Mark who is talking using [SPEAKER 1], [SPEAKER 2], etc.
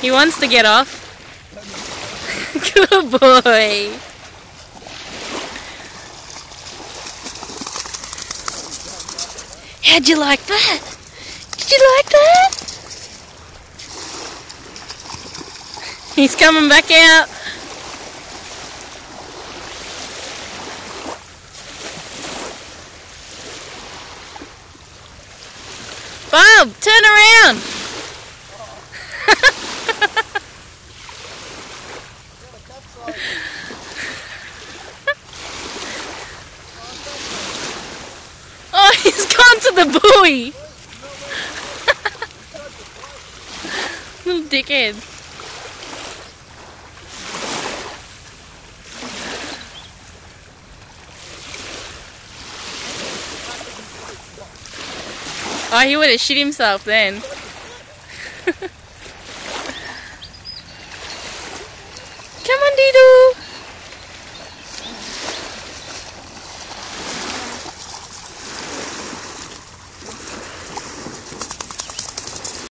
[SPEAKER 1] He wants to get off. Good boy. How'd you like that? Did you like that? He's coming back out. Bob, turn around. oh, he's gone to the buoy. Little dickhead. Oh, he would have shit himself then. Doodle.